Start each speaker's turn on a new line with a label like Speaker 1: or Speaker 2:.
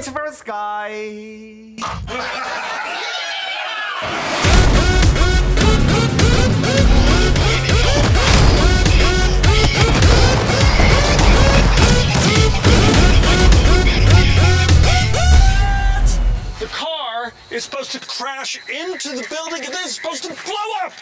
Speaker 1: reach for sky.
Speaker 2: is supposed to crash into the building and then it's supposed to blow up!